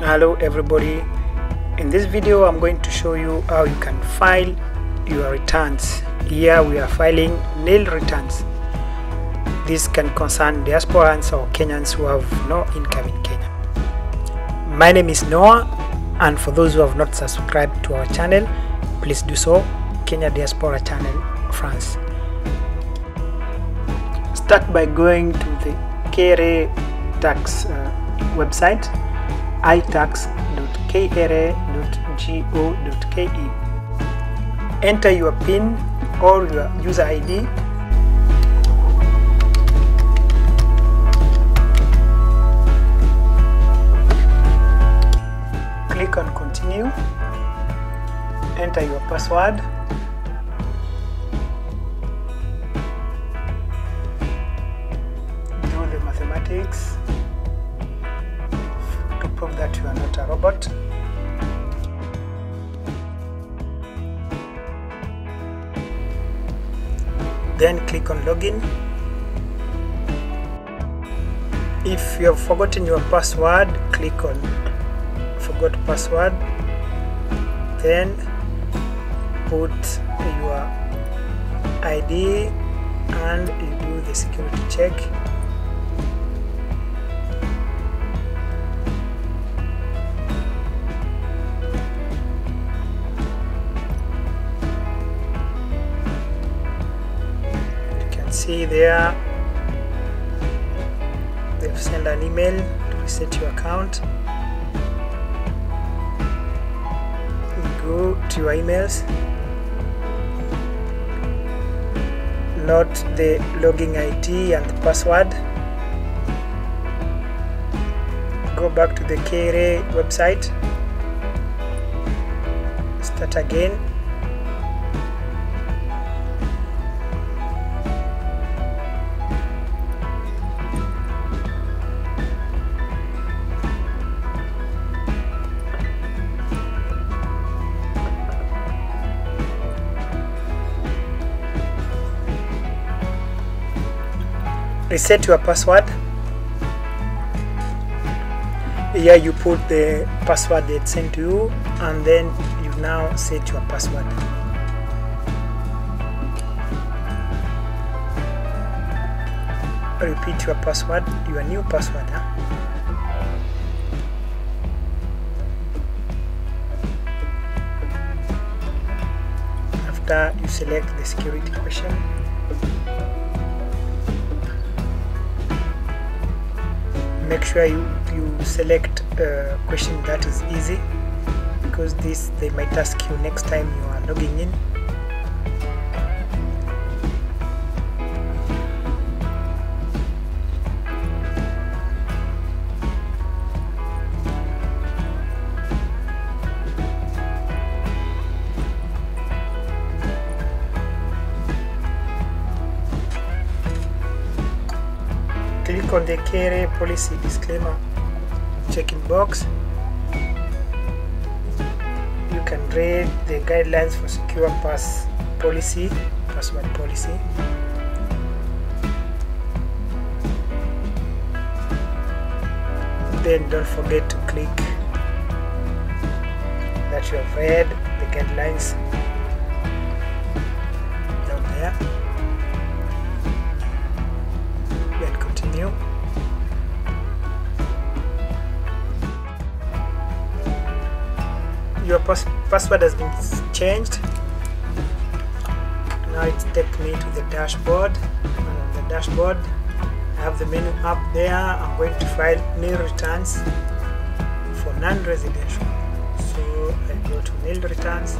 hello everybody. In this video i'm going to show you how you can file your returns. Here we are filing nil returns. This can concern diasporans or kenyans who have no income in kenya. My name is noah and for those who have not subscribed to our channel please do so. Kenya diaspora channel france. Start by going to the KRA tax uh, website itax.kra.go.ke enter your pin or your user id click on continue. Enter your password are robot then click on login. If you have forgotten your password click on forgot password. Then put your id and you do the security check see there. They've sent an email to reset your account. Go to your emails. Note the login ID and the password. Go back to the KRA website. Start again reset your password. Here you put the password they sent to you and then you now set your password. Repeat your password your new password huh? after you select the security question make sure you, you select a question that is easy because this they might ask you next time you are logging in click on the KRA policy disclaimer checking box. You can read the guidelines for secure pass policy, password policy. Then don't forget to click that you have read the guidelines down there. Password has been changed. Now it takes me to the dashboard. On the dashboard, I have the menu up there. I'm going to file nil returns for non-residential. So I go to nil returns.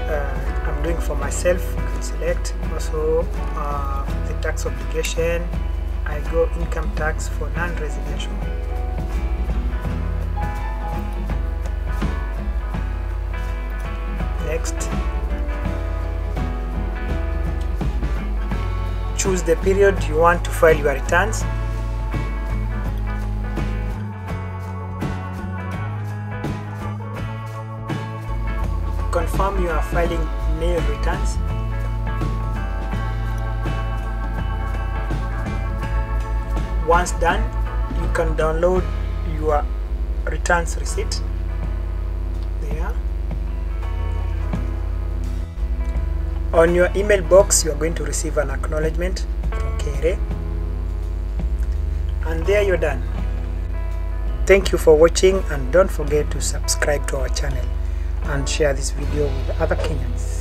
Uh, I'm doing for myself. You can select also uh, the tax obligation. I go income tax for non-residential. Next. Choose the period you want to file your returns. Confirm you are filing nil returns. Once done, you can download your returns receipt there on your email box you are going to receive an acknowledgement. From KRA and there you're done. Thank you for watching and don't forget to subscribe to our channel and share this video with other Kenyans